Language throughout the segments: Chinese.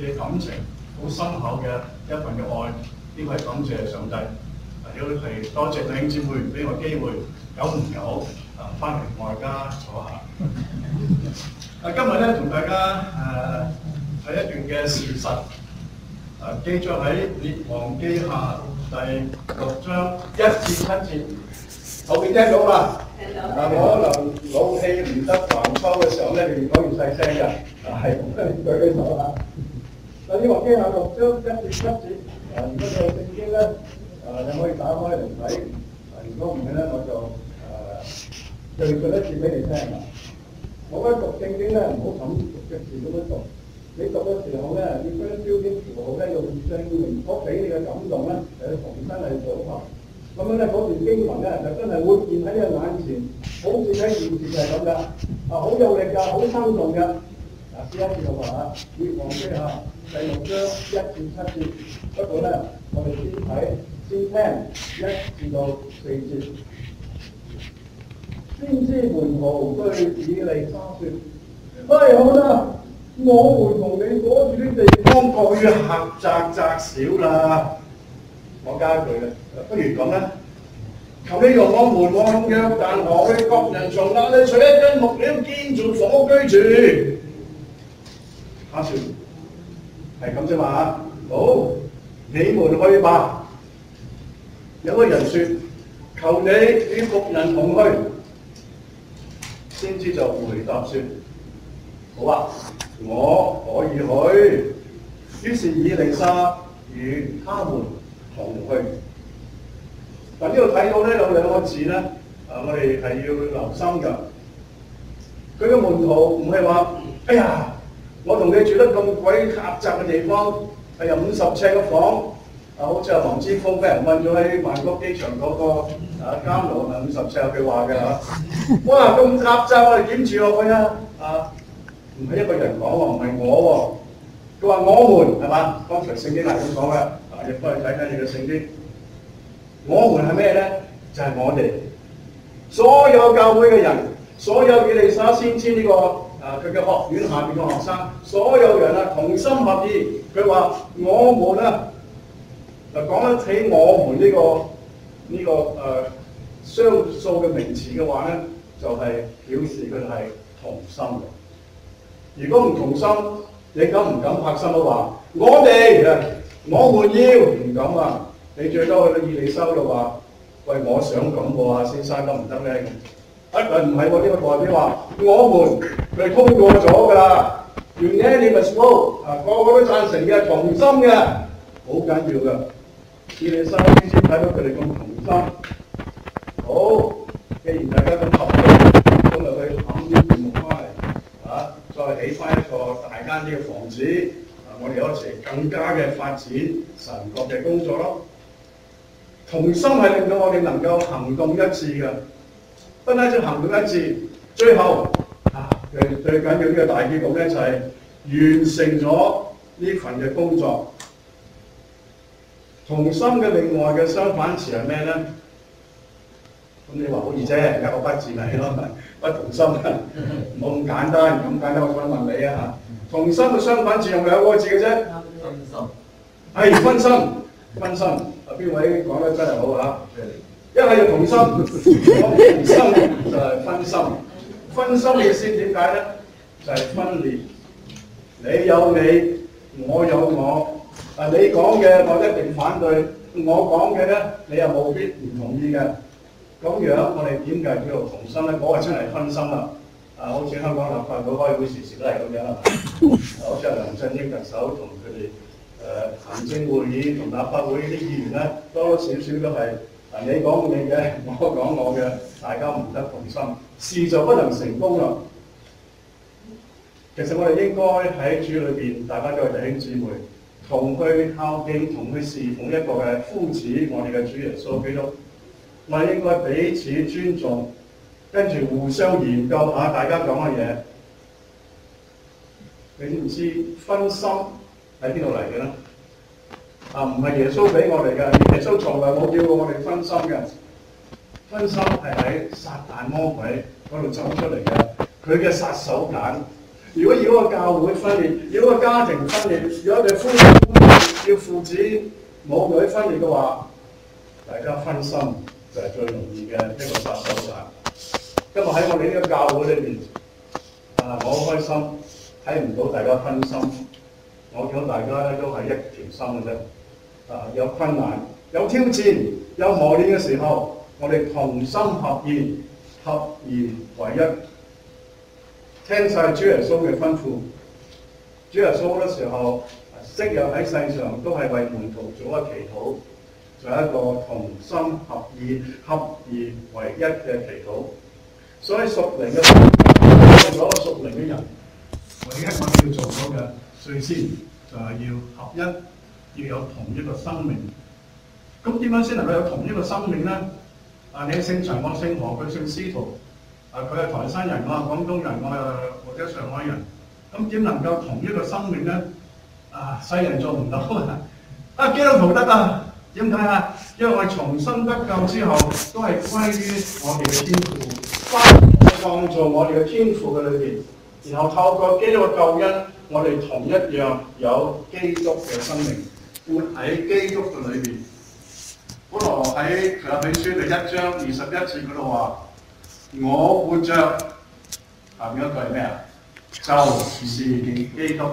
嘅感情，好深厚嘅一份嘅愛。呢、個係感謝上帝，亦都係多謝弟兄姊妹俾我機會，久唔久啊翻嚟外家坐下。啊，今日咧同大家誒睇、一段嘅事實。啊，記載喺《列王記下》第六章一至七節，後邊聽到嘛？啊，我可能老氣唔得橫抽嘅時候咧，你講完細聲嘅，啊係舉舉手啦。嗱，《列王記下》六章一至七節，啊，如果你有聖經咧，啊你可以打開嚟睇，啊如果唔係咧，我就誒對述一次俾你聽啦。我覺得讀聖經咧，唔好咁逐隻字咁樣讀。你讀嘅時候咧，要將焦點符號咧用正明所俾你嘅感動咧，誒重新係組合。咁樣咧，嗰段經文咧就真係活現喺你眼前，好似喺電視就係咁噶，啊好有力㗎，好生動㗎。一試就話啊，列王記下第六章一至七節，不過咧，我哋先睇先聽一至到四節。先知門徒對以利沙説：喂，好啦！我們同你所住啲地方過於狹窄窄小啦。我加一句啦，不如咁啦，求你用我們往約但河去各人從那裏取一根木料建造房屋居住。下船係咁啫嘛。好，你們去吧。有個人説：求你與仆人同去。先知就回答説：好啊。我可以去。於是以利沙與他們同去。嗱，呢度睇到咧有兩個字咧，啊，我哋係要留心㗎。佢嘅門徒唔係話，哎呀，我同你住得咁鬼狹窄嘅地方，係有五十尺嘅房，啊，好似阿黃之峰俾人困咗喺曼谷機場嗰、個啊監牢啊五十尺，佢話嘅嚇。哇，咁狹窄，我哋點住落去啊？啊！唔係一個人講喎，唔係我喎。佢話我們係嘛？剛才聖經係咁講嘅，啊，亦都係睇緊你嘅聖經。我們係咩咧？就係、我哋所有教會嘅人，所有以利沙先知呢、個啊佢嘅學院下邊嘅學生，所有人啊同心合意。佢話我們啊，嗱講得起我們呢、個呢、個誒、呃、雙數嘅名詞嘅話咧，就係、表示佢係同心嘅。如果唔同心，你敢唔敢拍心都話我哋啊，我們要唔敢啊？你最多去到以利沙度話，喂，我想咁喎，啊先生得唔得咧？啊，佢唔係喎，呢、個代表話我們佢通過咗㗎啦，unanimous vote 啊，個個都贊成嘅，同心嘅，好緊要㗎。以利沙先先睇到佢哋咁同心，好，既然大家咁合作，咁就去冚啲樹木翻嚟。啊，再起翻一個大間啲嘅房子，啊，我哋有一齊更加嘅發展神國嘅工作咯。同心係令到我哋能夠行動一致嘅，不單止行動一致，最後啊，最最緊要呢個大結局咧就係、完成咗呢份嘅工作。同心嘅另外嘅相反詞係咩咧？咁你話好易啫，有個不字咪咯，不同心啊，冇咁簡單，咁簡單。我想問你啊嚇，同心嘅相反字用兩個字嘅啫，分心。係分心，分心。啊，邊位講得真係好啊？一係就同心，同心就係分心。分心嘅意思點解咧？就係、分裂。你有你，我有我。啊，你講嘅我一定反對，我講嘅咧你又冇必唔同意嘅。咁樣我哋點解叫做同心咧？嗰、個真係分心啦！啊，好似香港立法會開會時時都係咁樣啦，好似阿梁振英特首同佢哋誒行政會議同立法會啲議員咧，多多少少都係你講你嘅，我講我嘅，大家唔得同心，事就不能成功啦。其實我哋應該喺主裏邊，大家都係弟兄姊妹，同去孝敬、同去侍奉一個嘅夫子，我哋嘅主耶穌基督。我哋應該彼此尊重，跟住互相研究下大家講嘅嘢。你知唔知分心喺邊度嚟嘅咧？啊，唔係耶穌俾我哋嘅，耶穌從來冇叫過我哋分心嘅。分心係喺撒旦魔鬼嗰度走出嚟嘅，佢嘅殺手鐧。如果要個教會分裂，要個家庭分裂，如果對夫婦要父子母女分裂嘅話，大家分心就係最容易嘅一個殺手鐧。今日喺我哋呢個教會裏面，啊，我好開心睇唔到大家分心，我見到大家咧都係一條心嘅啫。啊，有困難、有挑戰、有磨練嘅時候。我哋同心合意，合而為一，聽晒主耶穌嘅吩咐。主耶穌好多時候昔日喺世上都係為門徒做一個祈禱，做一個同心合意、合而為一嘅祈禱。所以屬靈嘅，所有屬靈嘅人，唯一我哋要做到嘅，最先就係要合一，要有同一個生命。咁點樣先能夠有同一個生命咧？啊！你姓陳，我姓何，佢姓司徒。啊！佢係台山人，我係廣東人，我係或者上海人。咁點能夠同一個生命咧？啊！世人做唔到啊！啊！基督徒得啊？點解啊？因為我重生得救之後，都係歸於我哋嘅天父，翻創造我哋嘅天父嘅裏邊，然後透過基督嘅救恩，我哋同一樣有基督嘅生命，活喺基督嘅裏面。保羅喺腓立比書第一章二十一節嗰度話：我活着，下面一句係咩啊？就是基督。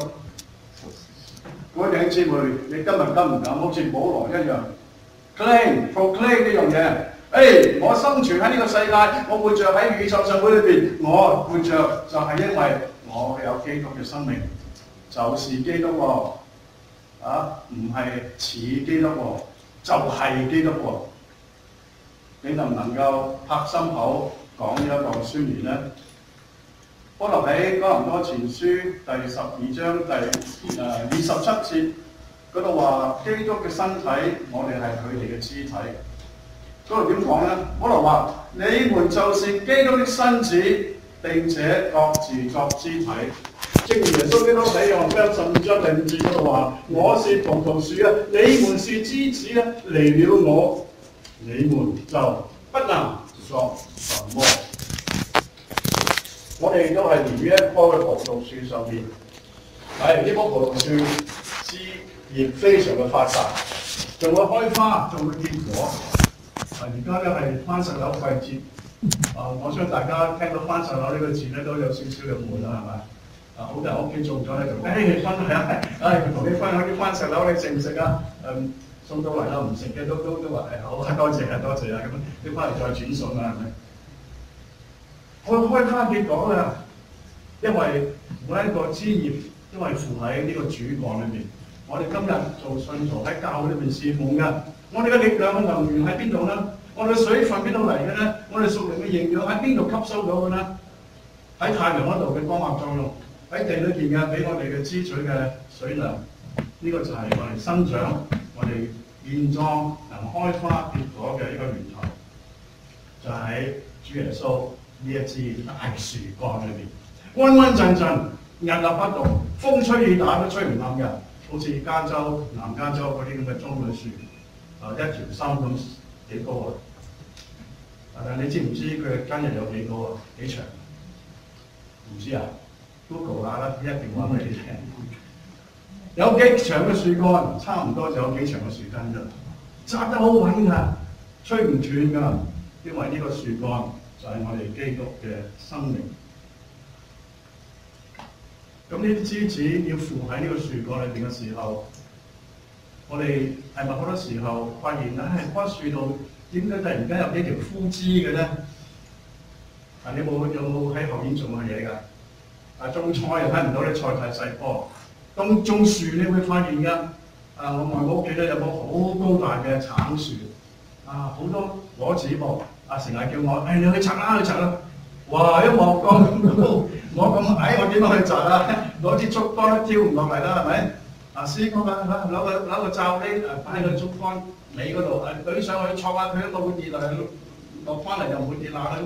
各位弟兄姊妹，你今日敢唔敢好似保羅一樣，claim proclaim 呢樣嘢？誒、我生存喺呢個世界，我活着喺宇宙社會裏邊，我活着就係因為我有基督嘅生命，就是基督喎，啊，唔係似基督喎。就係基督喎，你能唔能夠拍心口講呢一個宣言咧？可能喺哥林多前書第十二章第誒二十七節嗰度話，基督嘅身體，我哋係佢哋嘅肢體。嗰度點講咧？可能話你們就是基督的身子，並且各自作肢體。正如耶穌基督喺約翰福音十五章第五節嗰度話：我是葡萄樹啊，你們是枝子啊，離了我，你們就不能作什麼。我哋都係連於一棵嘅葡萄樹上面，係呢棵葡萄樹枝葉非常嘅發達，仲會開花，仲會結果。啊，而家咧係番石榴季節，啊，我相信大家聽到番石榴呢個字咧都有少少嘅悶啦，係咪？啊！好多人屋企種咗咧，就誒分係啊！同你分享啲番石榴，你食唔食啊？嗯，送到嚟啦，唔食嘅都都都話誒好啊，多謝啊，多謝啊！咁你翻嚟再轉送啦，係咪？開開花結果啦，因為每一個枝葉都係附喺呢個主幹裏面。我哋今日做信徒喺教會裏面侍奉嘅，我哋嘅力量嘅能源喺邊度咧？我哋嘅水分邊度嚟嘅咧？我哋屬靈嘅營養喺邊度吸收到嘅咧？喺太陽嗰度嘅光合作用。喺地裏邊嘅俾我哋嘅支取嘅水量，呢個就係我哋生長、我哋健壯能開花結果嘅一個源頭，就喺主耶穌呢一支大樹幹裏邊，穩穩陣陣，屹立不動，風吹雨打都吹唔冧嘅，好似加州、南加州嗰啲咁嘅棕櫚樹，啊一條心咁幾高啊！但係你知唔知佢嘅根日有幾高啊？幾長？唔知啊？Google 下啦，一定話俾你聽。有幾長嘅樹幹，差唔多就有幾長嘅樹根啫。扎得好穩㗎，吹唔斷㗎，因為呢個樹幹就係我哋基督嘅生命。咁呢啲枝子要附喺呢個樹幹裏邊嘅時候，我哋係咪好多時候發現唉，棵樹度點解突然間有幾條枯枝嘅咧？啊，你有冇有冇喺後面做過嘢㗎？啊，種菜又睇唔到啲菜太細棵，咁種樹你會發現㗎。啊，我外母屋企咧有棵好高大嘅橙樹，啊，好多果子噃。啊，成日叫我，誒、你去拆啦，去拆啦。哇！一望咁高，我咁矮，我點樣去摘啊？攞支竹竿挑唔落嚟啦，係咪？啊，師哥啊，攞個攞個罩呢，誒擺喺個竹竿尾嗰度，誒舉上去戳下佢，都會跌落去，落翻嚟又唔會跌落去。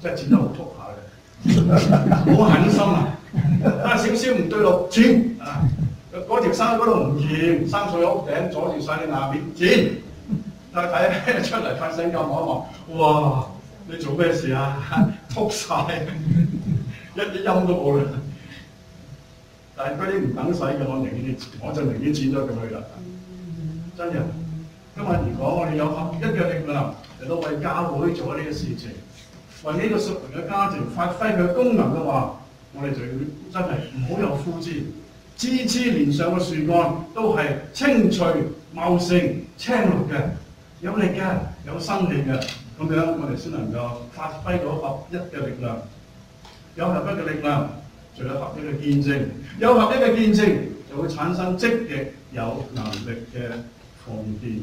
真係剪得好禿下嘅，好狠心啊！啊，少少唔對路剪啊，嗰條山嗰度唔掂，生在屋頂阻住晒你下面剪。太太出嚟發聲咁望一望，哇！你做咩事啊？禿晒，一啲音都冇啦。但係嗰啲唔等使嘅，我寧願我就寧願剪咗佢去啦。真嘅，因為如果我哋有合一嘅力量嚟到為教會做呢個事情，為呢個熟人嘅家庭發揮佢功能嘅話，我哋就要真係唔好有枯枝，枝枝連上嘅樹幹都係青翠茂盛、青綠嘅，有力嘅，有生氣嘅，咁樣我哋先能夠發揮到合一嘅力量，有合一嘅力量。就有合一嘅見證，有合一嘅見證就會產生積極有能力嘅奉獻。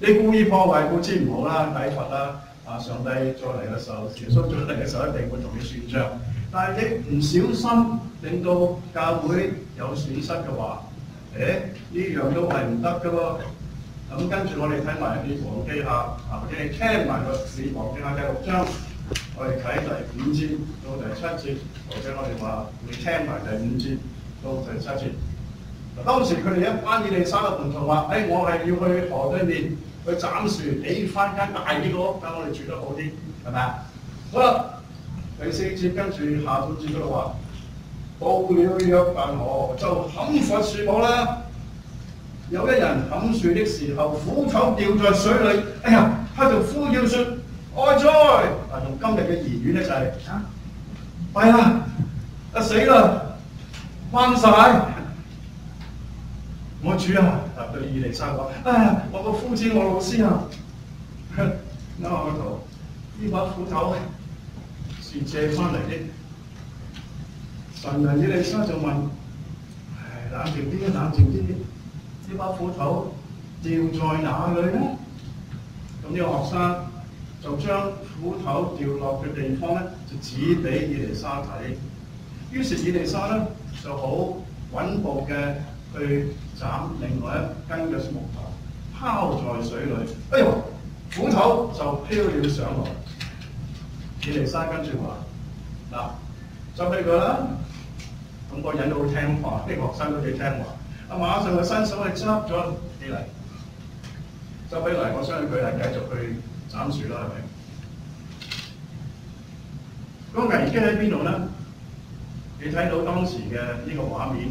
你故意破壞，固之唔好啦，抵罰啦。啊，上帝再嚟嘅時候，耶穌再嚟嘅時候，一定會同你算賬。但係你唔小心令到教會有損失嘅話，誒呢樣都係唔得㗎喎。咁跟住我哋睇埋《列王記下》，啊，或者你聽埋個《列王記下》第六章。我哋睇第五節到第七節，或者我哋話你聽埋第五節到第七節。當時佢哋一班以利沙嘅門徒話：，誒、我係要去河對面去斬樹，起翻間大啲嘅屋，等我哋住得好啲，係咪啊？好啦，第四節跟住下半節嗰度話，到了約旦河就砍伐樹木啦。有一人砍樹的時候，斧頭掉在水裏，哎呀，他就呼叫說。哀哉！啊，用今日嘅言語咧就係、啊，弊啦，啊死啦，關晒！我主啊，啊對以利沙講，哎呀，我個夫子我老師啊，啱啱嗰度呢把斧頭是借翻嚟的。神人伊利沙就問：，唉，冷靜啲，冷靜啲，呢把斧頭掉在哪裏咧？咁呢個學生。就將斧頭掉落嘅地方咧，就指俾以利沙睇。於是伊利沙咧就好穩步嘅去斬另外一根嘅木頭，拋在水裏。哎呦，斧頭就漂了上來。以利沙跟住話：嗱，執起佢啦。咁個人都好聽話，啲學生都幾聽話。啊，馬上就伸手去執咗起嚟，執起嚟。我相信佢係繼續去。斬樹啦，係咪？那個危機喺邊度咧？你睇到當時嘅呢個畫面，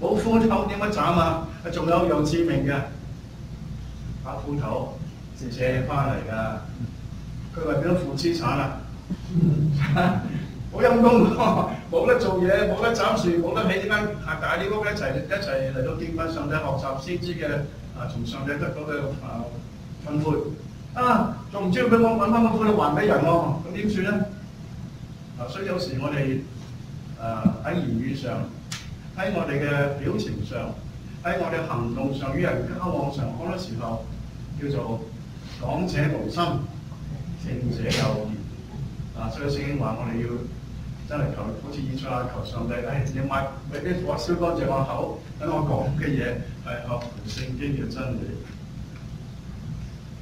冇斧頭點樣斬啊？仲有楊志明嘅把斧頭借翻嚟㗎，佢為咗負資產啊！好陰功喎，冇得做嘢，冇得斬樹，冇得起呢間大啲屋，一齊一齊嚟到見翻上帝學習先知嘅啊，從上帝得到嘅啊吩咐。啊，仲唔知要佢我揾翻個斧頭還俾人喎？咁點算咧？啊，所以有時我哋誒喺言語上，喺我哋嘅表情上，喺我哋行動上與人交往上，好多時候叫做講者無心，聽者有意。啊，所以聖經話我哋要真係求，好似以賽亞求上帝，哎、你抹啲火燒乾淨我口，等我講嘅嘢係合乎聖經嘅真理。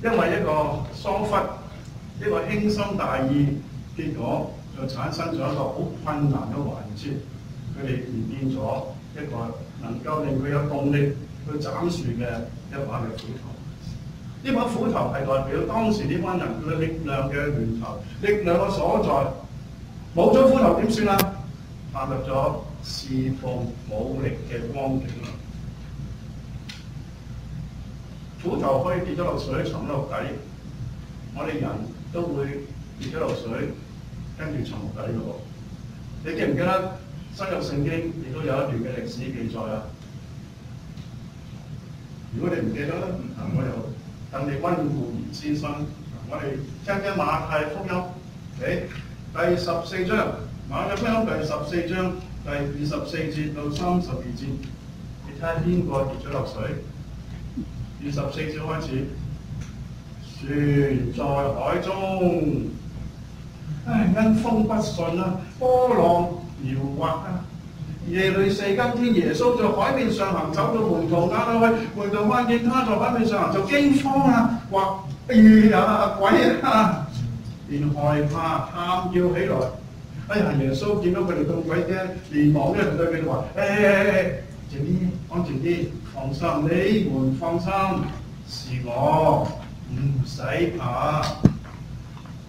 因為一個疏忽，一個輕心大意，結果就產生咗一個好困難嘅環節，佢哋唔變咗一個能夠令佢有動力去斬樹嘅一把嘅斧頭。呢把斧頭係代表當時呢班人嘅力量嘅源頭，力量嘅所在。冇咗斧頭點算啊？踏入咗侍奉武力嘅光景。斧頭可以跌咗落水沉落底，我哋人都會跌咗落水，跟住沉落底嘅。你記唔記得新約聖經亦都有一段嘅歷史記載啊？如果你唔記得咧，我又等你溫故而知新。我哋聽聽馬太福音，誒第十四章，馬太福音第十四章第二十四節到三十二節，你睇下邊個跌咗落水？二十四節開始，船在海中，唉，因風不順啊，波浪搖滑啊。耶利四更天，耶穌在海面上行，走到門徒那裏去，門徒看見他在海面上行，就驚慌啊，話：哎呀，鬼啊！便害怕，喊叫起來。哎呀，耶穌見到佢哋咁鬼驚，連忙咧對佢哋話：誒誒誒，靜啲，安靜啲。放心，你們放心，是我，唔使怕。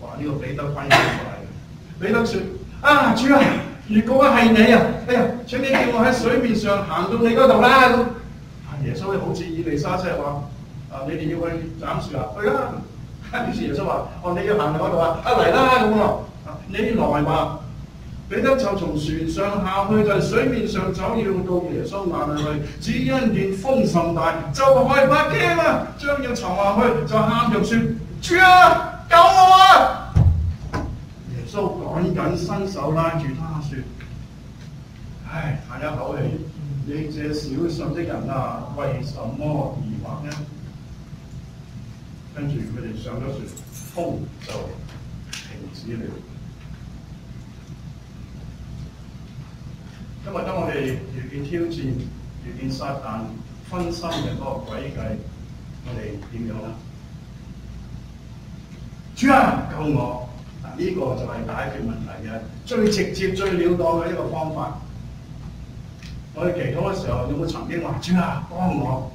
話呢、這個彼得翻譯過嚟，彼得説：啊，主啊，如果係你啊，哎呀，請你叫我喺水面上行到你嗰度啦咁。耶穌好似以利沙即係話：啊，你哋要去斬樹啊，去啦。於是耶穌話：哦，你要行到嗰度啊，啊嚟啦咁喎。你來吧。彼得就從船上下去，在水面上走，要到耶穌那裏去。只因見風甚大，就害怕驚啊！將要沉下去，就喊着説：主啊，救我啊！耶穌趕緊伸手拉住他：唉，嘆一口氣，你這小心的人啊，為什麼疑惑呢？跟住佢哋上咗船，風就停止了。今日當我哋遇見挑戰、遇見撒旦分心嘅嗰個詭計，我哋點樣咧？主啊，救我！嗱，呢個就係解決問題嘅最直接、最了當嘅一個方法。我哋祈禱嘅時候，有冇曾經話：主啊，幫我！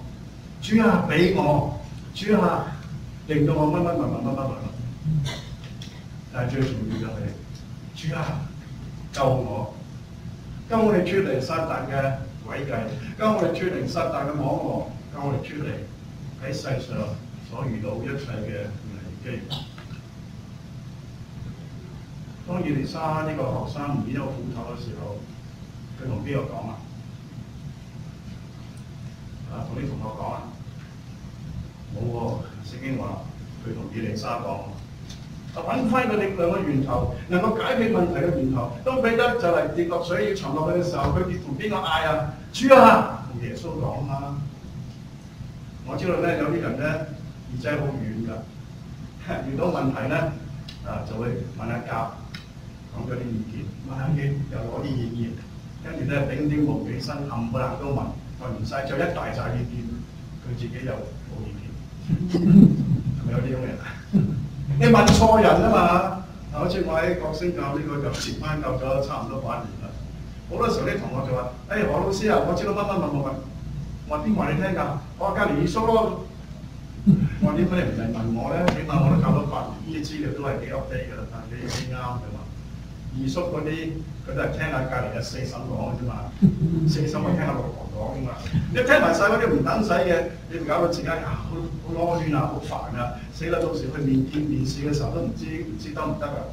主啊，俾我！主啊，令到我乜乜乜乜乜乜乜。但係最重要就係：主啊，救我！救我哋脫離撒旦嘅詭計，救我哋脫離撒旦嘅網絡，救我哋脫離喺世上所遇到一切嘅危機。當以利沙呢個學生唔見咗斧頭嘅時候，佢同邊個講啊？啊，同啲同學講啊？冇喎，聖經話佢同以利沙講。揾翻個力量嘅源頭，能夠解決問題嘅源頭。當彼得就嚟跌落水要沉落去嘅時候，佢同邊個嗌啊？主啊！同耶穌講啊！我知道咧，有啲人咧耳仔好軟㗎，遇到問題咧啊就會問下教，講咗啲意見，問下佢又攞啲意見，跟住咧頂頂無起身，冚唪唥都，問唔晒，就一大扎意見，佢自己又冇意見，係咪有啲咁嘅人？你問錯人啊嘛！好似我喺國星教呢個就前班教咗差唔多八年啦。好多時候啲同學就話：誒、哎、何老師啊，我知道乜乜乜乜乜。我話邊話你聽㗎？我話隔離二叔咯。我話點解你唔嚟問我咧？起碼我都教咗八年，呢啲資料都係幾 update 㗎啦。但係你先啱？二叔嗰啲佢都係聽下隔離嘅四嬸講啫嘛。四嬸咪聽下六婆講啫嘛。你聽埋晒嗰啲唔等使嘅，你唔搞到自己啊好好攞亂啊，好煩啊！死啦！到時去面見面試嘅時候都唔知唔知得唔得啊！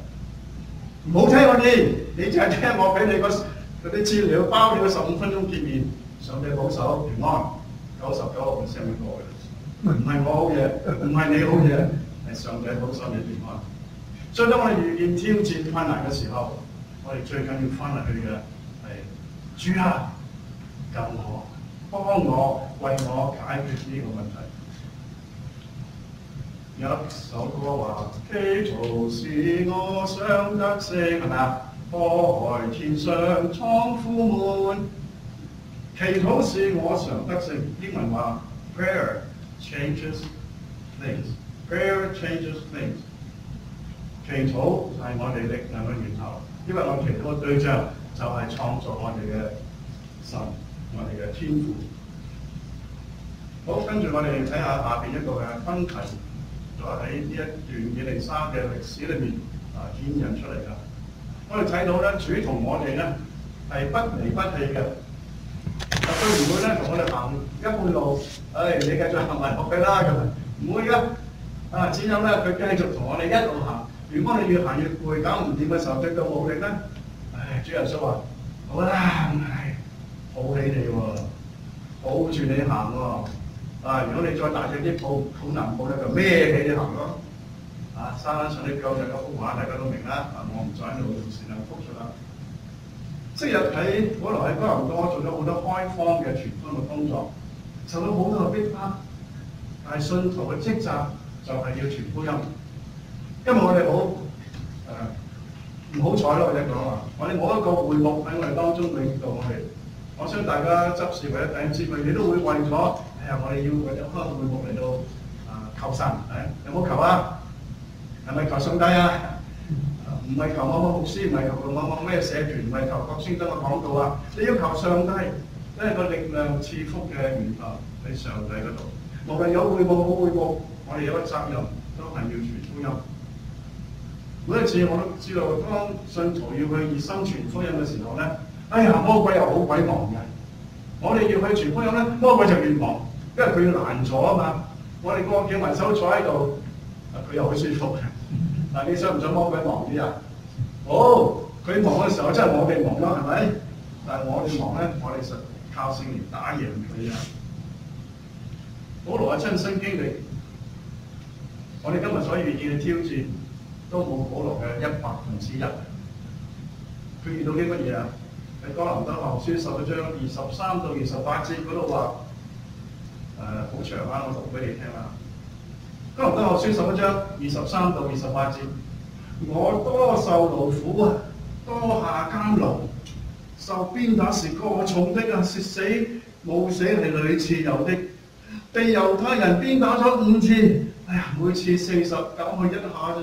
唔好聽嗰啲，你淨係聽我俾你嗰啲資料，包你個十五分鐘見面，上帝保守平安，九十九個 percent 會過嘅。唔係我好嘢，唔係你好嘢，係上帝保守你平安。所以當我哋遇見挑戰困難嘅時候，我哋最緊要翻嚟去嘅係主啊，救我，幫我，為我解決呢個問題。有一首歌話：祈禱是我想得勝，係咪啊？開天上倉庫門，祈禱是我常得勝。英文話：Prayer changes things. Prayer changes things. 祈禱就係我哋力量嘅源頭，因為我祈禱嘅對象就係創造我哋嘅神，我哋嘅天父。好，跟住我哋睇下下邊一個嘅分題，就係喺呢一段以利沙嘅歷史裏面啊顯引出嚟㗎。我哋睇到咧，主同我哋咧係不離不棄嘅。啊，佢唔會咧同我哋行一半路，誒、哎、你繼續行埋落去啦咁，唔會㗎。啊，只有咧佢繼續同我哋一路行。如果你越行越攰，搞唔掂嘅時候，對到冇力咧，唉，主耶穌話：好啦，唉，抱起你喎，抱住你行喎。啊，如果你再大隻啲抱，好難抱咧，就孭起你行咯。啊，山上啲腳就嗰幅畫，大家都明啦。啊，我唔再喺度善量復述啦。昔日喺本來喺哥林多做咗好多開荒嘅傳福音嘅工作，受到好多嘅逼迫，但係信徒嘅職責就係要傳福音。因為我哋好誒唔好彩咯，或者講話，我哋冇一個會幕喺我哋當中領導我哋。我想大家執事或者弟兄姊妹，你都會為咗誒、我哋要為咗開會幕嚟到啊求神，誒有冇求啊？係咪求上帝啊？唔係求某某牧師，唔係求某某咩社團，唔係求郭先生嘅講道啊！你要求上帝，因為個力量賜福嘅源頭喺上帝嗰度。無論有會幕冇會幕，我哋有個責任都係要傳福音。每一次我都知道，當信徒要去熱心傳福音嘅時候咧，哎呀魔鬼又好鬼忙嘅。我哋要去傳福音咧，魔鬼就越忙，因為佢要攔阻啊嘛。我哋個叫文手坐喺度，佢又好舒服嘅。嗱，你想唔想魔鬼忙啲啊？好，佢忙嘅時候真係我哋忙咯，係咪？但係我哋忙咧，我哋實靠聖靈打贏佢啊！保羅嘅親身經歷，我哋今日所遇見嘅挑戰。都冇保羅嘅一百分之一。佢遇到啲乜嘢啊？喺哥林多後書十一章二十三到二十八節嗰度話，誒、好長啊！我讀俾你聽啦。哥林多後書十一章二十三到二十八節，我多受勞苦啊，多下監牢，受鞭打是過重的啊，是死冇死係屢次有的，被猶太人鞭打咗五次，哎呀，每次四十九去一下啫。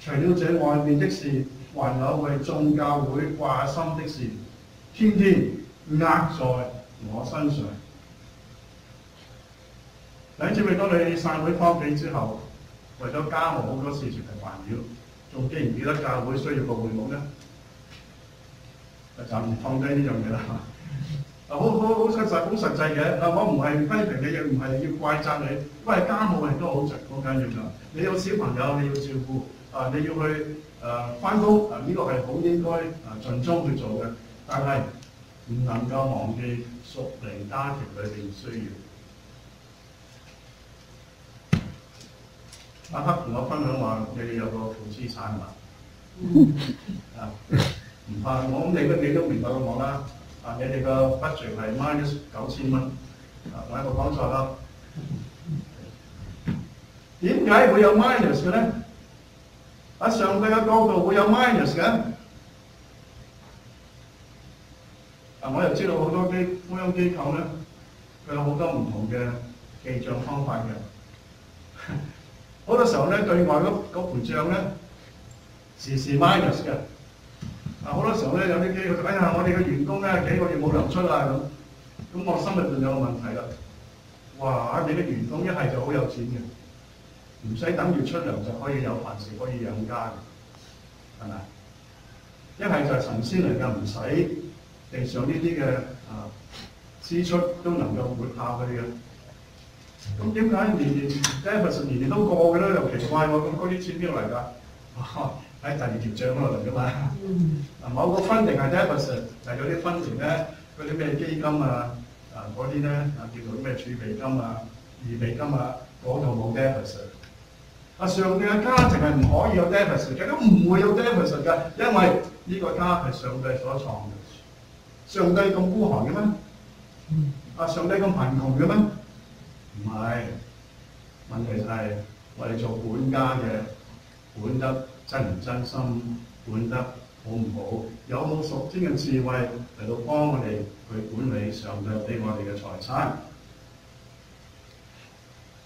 除了這外面的事，還有為眾教會掛心的事，天天壓在我身上。兩姊妹，當你散會返屋企之後，為咗家務好多事情係煩擾，仲記唔記得教會需要個會幕呢？就唔放低呢樣嘢啦。好好好實實好實際嘅。啊，我唔係批評你，亦唔係要怪責你，因為家務係都好緊好緊要㗎。你有小朋友，你要照顧。啊！你要去誒翻工，啊呢、這個係好應該啊盡忠去做嘅，但係唔能夠忘記屬靈家庭裏邊需要。阿克同我分享話，你哋有個負資產嘛？啊，唔怕，我諗你都你都明白我啦。啊，你哋個 budget 係 minus 九千蚊，啊，我有個講錯啦？點解會有 minus 嘅咧？喺上帝嘅角度會有 minus 嘅，啊！我又知道好多機福音機構咧，佢有好多唔同嘅記帳方法嘅。好多時候咧，對外嗰嗰盤帳咧，時時 minus 嘅。啊！好多時候咧，有啲機構，哎呀，我哋嘅員工咧幾個月冇糧出啊咁，咁我心入邊有個問題啦。哇！你嘅員工一係就好有錢嘅。唔使等月出糧就可以有飯食，可以養家嘅，係咪？一係就係神仙嚟嘅，唔使地上呢啲嘅啊支出都能夠活下去嘅。咁點解年年 deficit 年年都過嘅咧？又奇怪喎！咁嗰啲錢邊度嚟㗎？喺第二條帳嗰度嚟㗎嘛。嗱，某個分定係 deficit，就係有啲分定咧，嗰啲咩基金啊，啊嗰啲咧啊叫做咩儲備金啊、預備金啊，嗰度冇 deficit。啊，上帝嘅家庭係唔可以有 deficit 嘅，都唔會有 deficit 嘅，因為呢個家係上帝所創嘅。上帝咁孤寒嘅咩？啊，上帝咁貧窮嘅咩？唔係，問題係我哋做管家嘅管得真唔真心，管得好唔好，有冇屬天嘅智慧嚟到幫我哋去管理上帝俾我哋嘅財產。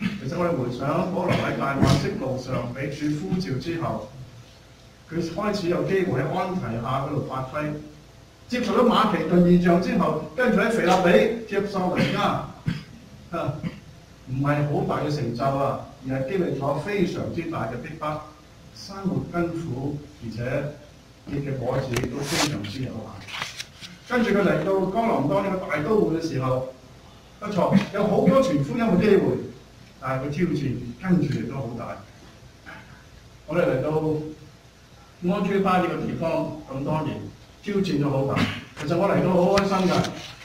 其實我哋回想保羅喺大馬色路上俾主呼召之後，佢開始有機會喺安提亞嗰度發揮，接受咗馬其頓異象之後，跟住喺腓立比接受人家，唔係好大嘅成就啊！而係經歷咗非常之大嘅逼迫，生活辛苦，而且結嘅果子都非常之有限。跟住佢嚟到江南多呢個大都會嘅時候，不錯，有好多傳福音嘅機會，但係佢挑戰跟住亦都好大。我哋嚟到安珠巴呢個地方咁多年，挑戰都好大。其實我嚟到好開心㗎，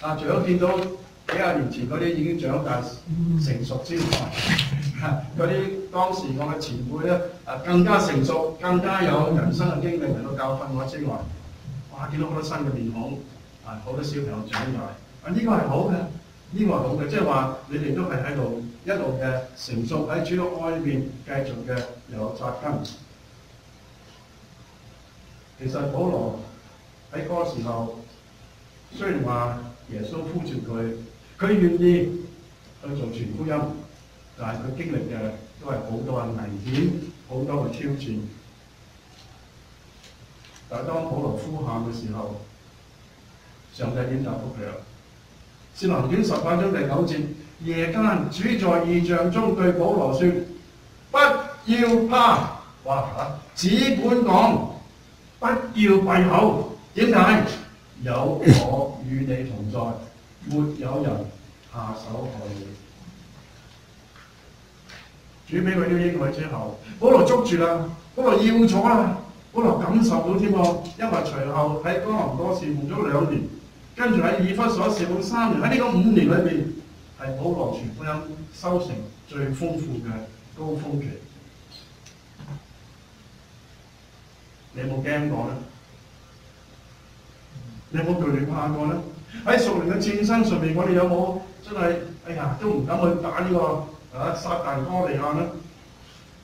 啊，除咗見到幾廿年前嗰啲已經長大成熟之外，嗰啲當時我嘅前輩咧，啊更加成熟，更加有人生嘅經歷嚟到教訓我之外，哇！見到好多新嘅面孔，啊，好多小朋友長大，啊，呢個係好嘅，呢個係好嘅，即係話你哋都係喺度一路嘅成熟喺主嘅愛裏邊繼續嘅有扎根。其實保羅喺嗰個時候，雖然話耶穌呼召佢，佢願意去做全福音。但係佢經歷嘅都係好多嘅危險，好多嘅挑戰。但係當保羅呼喊嘅時候，上帝點答覆佢啊？《使徒行傳》十八章第九節，夜間主在異象中對保羅說：不要怕，哇！只管講，不要閉口。點解？有我與你同在，沒有人下手害你。主俾佢啲應許之後，保羅捉住啦，保羅要咗啦，保羅感受到添喎，因為隨後喺哥林多侍奉咗兩年，跟住喺以弗所侍奉三年，喺呢個五年裏邊，係保羅傳福音收成最豐富嘅高峰期。你有冇驚過咧？你有冇懼怕過咧？喺屬靈嘅戰爭上面，我哋有冇真係哎呀都唔敢去打呢個？啊！撒但哥利亞咧，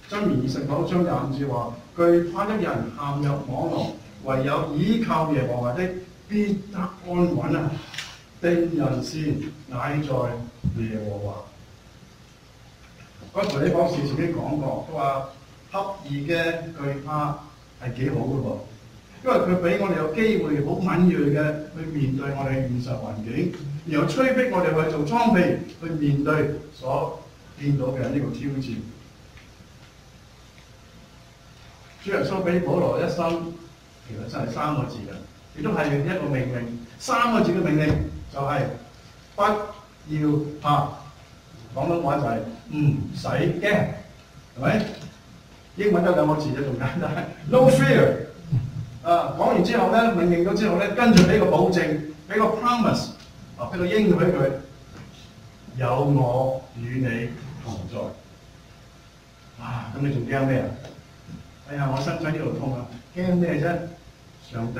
箴言二十九章廿五節話：據他的人陷入網絡，唯有倚靠耶和華的必得安穩啊！定人先乃在耶和華。嗰時你講事自己講過，佢話合意嘅懼怕係幾好嘅噃，因為佢俾我哋有機會好敏鋭嘅去面對我哋現實環境，然後催逼我哋去做裝備去面對所見到嘅呢個挑戰，主耶穌俾保羅一生，其實真係三個字嘅，亦都係一個命令。三個字嘅命令就係不要怕，廣東話就係唔使驚，係咪？英文得兩個字啫，仲簡單，no fear。啊，講完之後咧，命令咗之後咧，跟住俾個保證，俾個 promise，啊，俾個應許佢，有我與你同在，哇！咁你仲驚咩啊？哎呀，我身體呢度痛啊，驚咩啫？上帝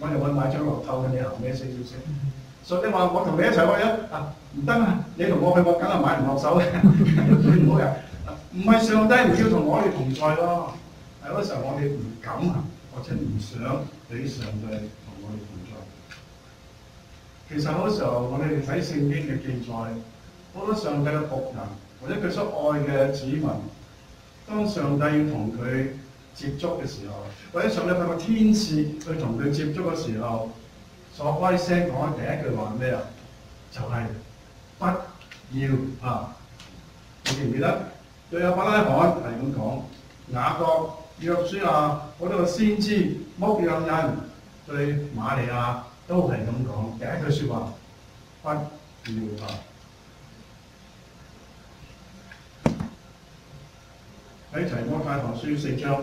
我哋去買張樂透嘅，你行咩少少錢？所以你話我同你一齊去啊？啊，唔得啊！你同我去，我梗係買唔落手嘅，唔好嘅。唔係上帝唔要同我哋同在咯，係嗰時候我哋唔敢啊，或者唔想俾上帝同我哋同在。其實好多時候我哋睇聖經嘅記載，好多上帝嘅仆人或者佢所愛嘅子民。當上帝要同佢接觸嘅時候，或者上帝派個天使去同佢接觸嘅時候，所開聲講嘅第一句話係咩啊？就係、不要啊！你記唔記得？對阿伯拉罕係咁講，雅各、約書亞好多個先知、牧羊人對瑪利亞都係咁講，第一句説話不要啊！喺提摩太堂書四章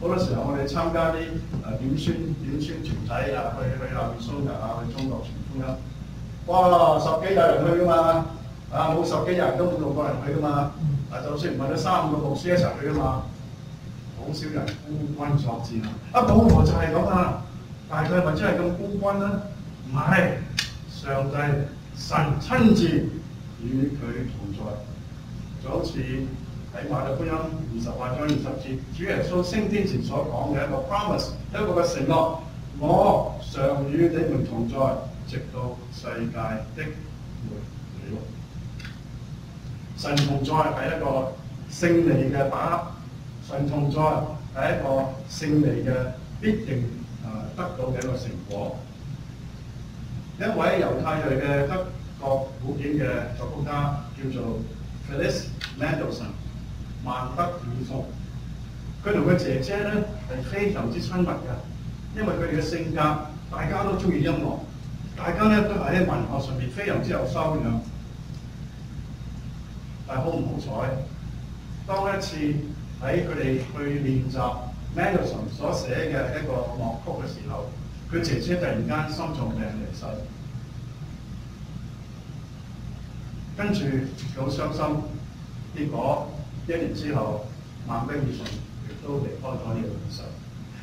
好多時候我哋參加啲誒短宣短宣團體啊，去去南蘇日啊，去中國傳福音。哇，十幾廿人去噶嘛，啊冇十幾人都冇六個人去噶嘛。啊，就算唔係得三五個牧師一齊去噶嘛，好少人孤軍作戰啊。啊，保羅就係咁啊，但係佢係咪真係咁孤軍咧？唔係，上帝神親自與佢同在，就好似〜喺馬太福音二十八章二十節，主耶穌升天前所講嘅一個 promise，一個嘅承諾，我常與你們同在，直到世界的末了。神同在係一個勝利嘅把握，神同在係一個勝利嘅必定誒得到嘅一個成果。一位猶太裔嘅德國古典嘅作曲家叫做 Felix Mendelssohn。萬德爾松，佢同佢姐姐咧係非常之親密嘅，因為佢哋嘅性格，大家都中意音樂，大家咧都喺文學上面非常之有修養。但係好唔好彩，當一次喺佢哋去練習 Mendelssohn 所寫嘅一個樂曲嘅時候，佢姐姐突然間心臟病離世，跟住好傷心，結果。一年之後，萬德爾松亦都離開咗呢個人世。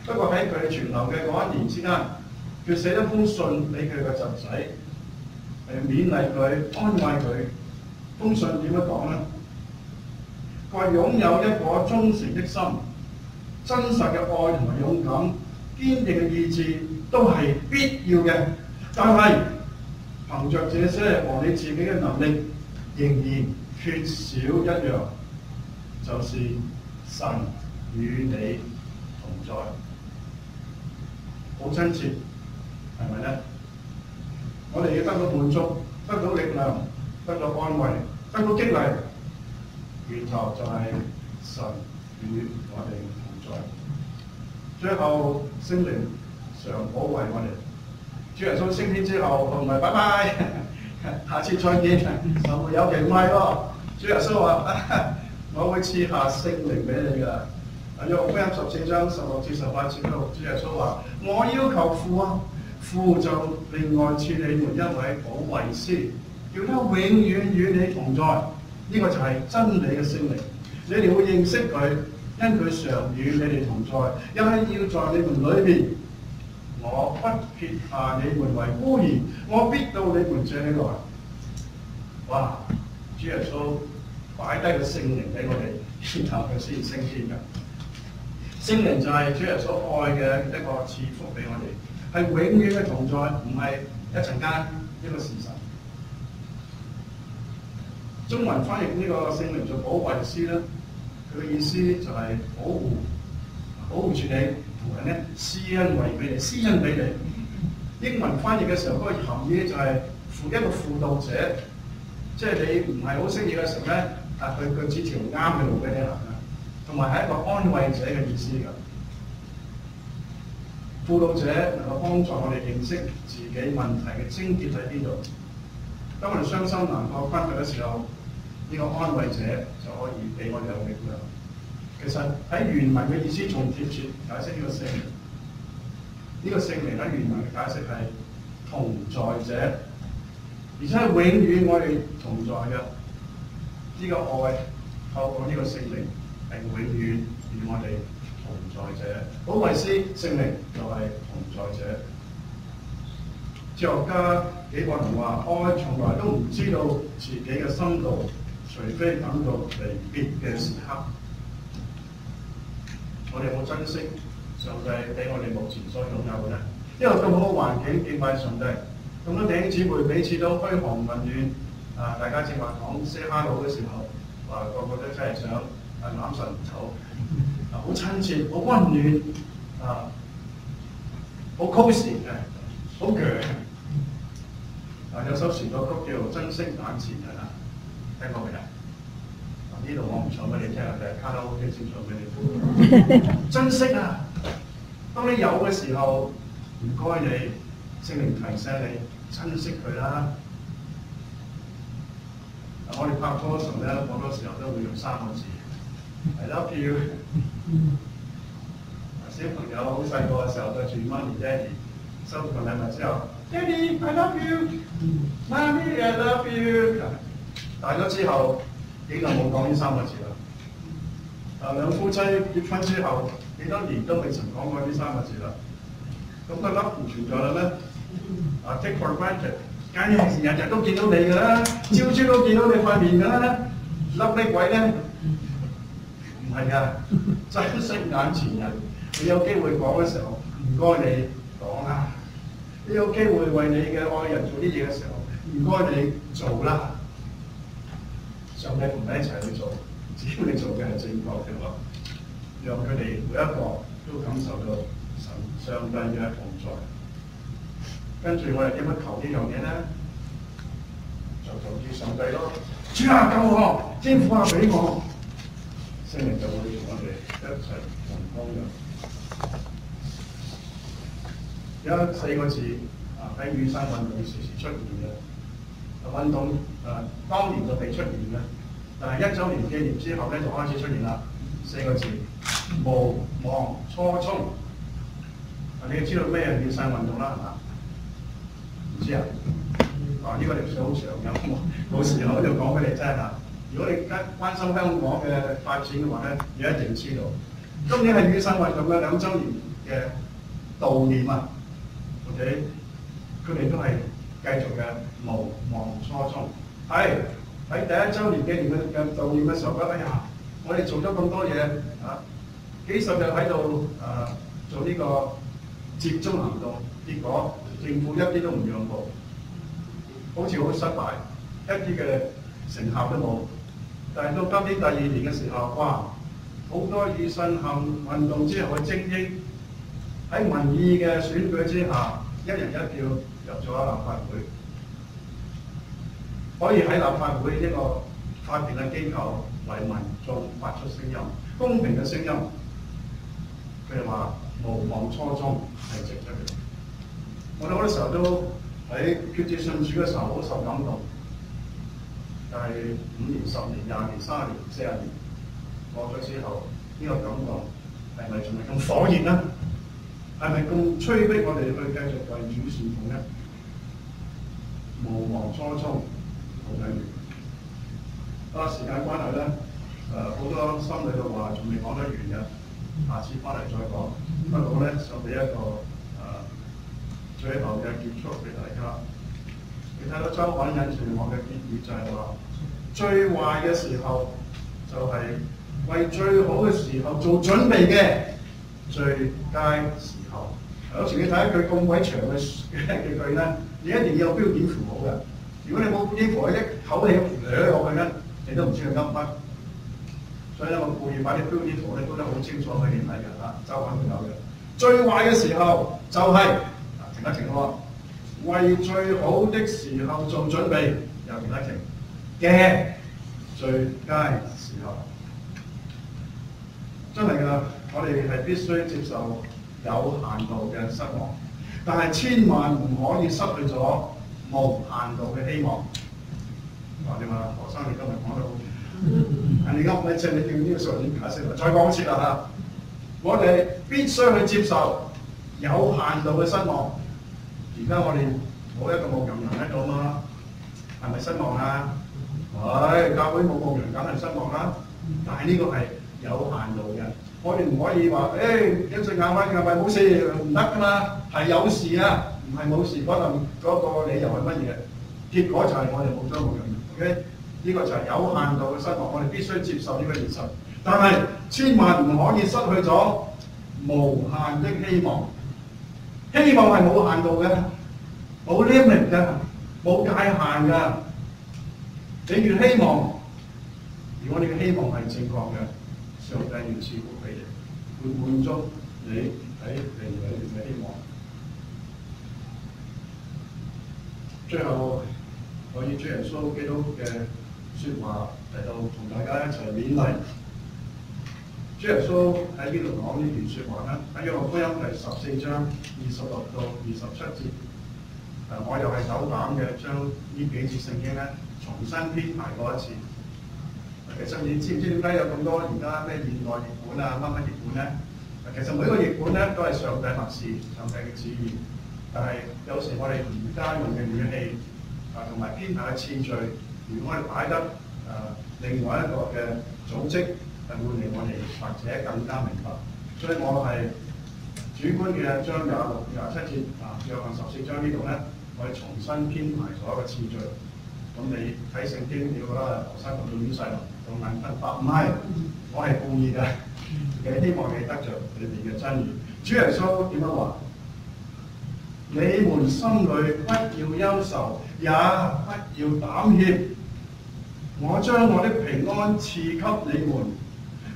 不過喺佢哋存留嘅嗰一年之間，佢寫咗封信俾佢個侄仔，係勉勵佢、安慰佢。封信點樣講咧？佢話擁有一顆忠誠的心、真實嘅愛同埋勇敢、堅定嘅意志都係必要嘅。但係憑着這些和你自己嘅能力，仍然缺少一樣。就是神與你同在，好親切，係咪咧？我哋要得到滿足，得到力量，得到安慰，得到激勵，源頭就係神與我哋同在。最後聖靈常保衛我哋。主耶穌升天之後，同埋拜拜，下次再見，就會有期唔係喎。主耶穌話。我會賜下聖靈俾你㗎。啊，約翰福音十四章十六至十八節嗰度，主耶穌話：我要求父啊，父就另外賜你們一位保惠師，叫他永遠與你同在。呢、個就係真理嘅聖靈。你哋會認識佢，因佢常與你哋同在，因為要在你們裏面。我不撇下你們為孤兒，我必到你們這裏來。哇！主耶穌。擺低個聖靈俾我哋，然後佢先升天㗎。聖靈就係主耶穌所愛嘅一個賜福俾我哋，係永遠嘅同在，唔係一陣間一個事實。中文翻譯呢個聖靈做保惠師咧，佢嘅意思就係保護、保護住你，同埋咧施恩惠俾你，施恩俾你。英文翻譯嘅時候，嗰、個含義咧就係輔一個輔導者，即係你唔係好識嘢嘅時候咧。啊，佢佢指條啱嘅路俾你行啊，同埋係一個安慰者嘅意思㗎。輔導者能夠幫助我哋認識自己問題嘅症結喺邊度。當我哋傷心難過困頓嘅時候，呢、個安慰者就可以俾我哋有力量。其實喺原文嘅意思仲貼切解釋呢個聖靈。呢、個聖靈喺原文嘅解釋係同在者，而且係永遠我哋同在嘅。呢、個愛透過呢個聖靈係永遠與我哋同在者。保惠師聖靈就係同在者。哲學家幾個人話：愛從來都唔知道自己嘅深度，除非等到離別嘅時刻。我哋有冇珍惜上帝俾我哋目前所擁有嘅咧？因為咁好嘅環境敬拜上帝，咁多弟兄姊妹彼此都虛寒問暖，啊！大家正話講 say hello 嘅時候，話個個都真係想啊攬實手，啊好親切，好温暖，啊好 cosy 嘅，好強。啊有首詞歌曲叫《珍惜眼前人》啊，聽過未啊？呢度我唔唱俾你聽啊，就係卡拉 OK 先唱俾你聽。珍惜啊！當你有嘅時候，唔該你聖靈提醒你珍惜佢啦。我哋拍拖嘅時候咧，好多時候都會用三個字，I love you。小朋友好細個嘅時候對住媽咪、爹哋收份禮物之後，爹哋 I love you，媽咪 I love you。大咗之後，幾耐冇講呢三個字啦？啊，兩夫妻結婚之後幾多年都未曾講過呢三個字啦。咁個 love 唔存在啦咩？啊，take for granted。梗係日日都見到你㗎啦，朝朝都見到你塊面㗎啦，笠呢鬼咧？唔係㗎，珍惜眼前人。你有機會講嘅時候，唔該你講啦。你有機會為你嘅愛人做啲嘢嘅時候，唔該你做啦。上帝同你一齊去做，只要你做嘅係正確嘅話，讓佢哋每一個都感受到神上帝嘅同在。跟住我哋點樣求呢樣嘢咧？就求住上帝咯。主啊，救我！天父啊，俾我。聖靈就會同我哋一齊同工嘅。有四個字啊，喺雨傘運動時時出現嘅運動啊，當年就未出現嘅，但係一週年紀念之後咧就開始出現啦。四個字：無忘初衷。啊，你要知道咩係雨傘運動啦，係嘛？知啊？啊，呢個歷史好長嘅，冇時候就講俾你聽啦。如果你關關心香港嘅發展嘅話咧，你一定知道。今年係雨傘運動嘅兩週年嘅悼念啊或者佢哋都係繼續嘅無忘初衷。係喺第一週年紀念嘅嘅悼念嘅時候咧，哎呀，我哋做咗咁多嘢啊，幾十日喺度啊做呢個接觸行動，結果政府一啲都唔讓步，好似好失敗，一啲嘅成效都冇。但係到今年第二年嘅時候，哇！好多雨傘行運動之後嘅精英喺民意嘅選舉之下，一人一票入咗立法會，可以喺立法會一個法定嘅機構為民眾發出聲音，公平嘅聲音。佢哋話無忘初衷係值得嘅。我哋好多時候都喺決志信主嘅時候好受感動。但係五年、十年、廿年、三十年、四十年過咗之後，呢、個感動係咪仲係咁火熱呢？係咪咁催逼我哋去繼續為主侍奉呢？無忘初衷，好緊要。啊，時間關係咧，誒、好多心裏嘅話仲未講得完嘅，下次翻嚟再講。不過咧，就俾一個、最後嘅結束俾大家。你睇到周刊引述我嘅建議就係話，最壞嘅時候就係為最好嘅時候做準備嘅最佳時候。有時你睇一句咁鬼長嘅嘅句咧，你一定要有標點符號嘅。如果你冇標點符號，一口氣掠落去咧，你都唔知佢噏乜。所以咧，我故意把啲標點符號咧都得好清楚俾你睇嘅嚇，周刊都有嘅。最壞嘅時候就係、一停咯。為最好的時候做準備，又唔得停嘅最最佳時候。真係㗎，我哋係必須接受有限度嘅失望，但係千萬唔可以失去咗無限度嘅希望。話點啊？何生你今日講得好，但你而家唔係借你叫呢個數點解釋啦？再講一次啦嚇，我哋必須去接受有限度嘅失望。而家我哋冇一個牧羊人喺度嘛，係咪失望啊？係，教會冇牧羊梗係失望啦。但係呢個係有限度嘅，我哋唔可以話誒一隻眼閉眼閉冇事唔得㗎嘛，係有事啊，唔係冇事，可能嗰個理由係乜嘢？結果就係我哋冇咗牧羊人。OK，呢個就係有限度嘅失望，我哋必須接受呢個現實。但係千萬唔可以失去咗無限的希望。希望係冇限度嘅，冇 limit 嘅，冇界限嘅。你越希望，如果你嘅希望係正確嘅，上帝要賜福俾你，會滿足你喺靈裏面嘅希望。最後，我以主耶穌基督嘅説話嚟到同大家一齊勉勵。主耶穌喺呢度講呢段説話咧，喺約翰福音第十四章二十六到二十七節。誒，我又係手膽嘅，將呢幾節聖經咧重新編排過一次。其實你知唔知點解有咁多而家咩現代譯本啊、乜乜譯本咧？其實每個譯本咧都係上帝默示、上帝嘅旨意。但係有時我哋而家用嘅語氣啊，同埋編排嘅次序，如果我哋擺得誒、另外一個嘅組織。係會令我哋或者更加明白，所以我係主觀嘅將廿六、廿七節啊，約翰十四章呢度咧，我哋重新編排咗一個次序。咁你睇聖經，你覺得學生讀到啲細路咁眼瞓發，唔係，我係故意嘅，嘅希望你得着裏邊嘅真理。主耶穌點樣話？你們心裏不要憂愁，也不要膽怯。我將我的平安賜給你們。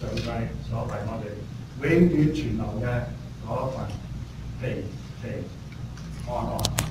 上帝所為我哋永遠存留嘅嗰份平平安安。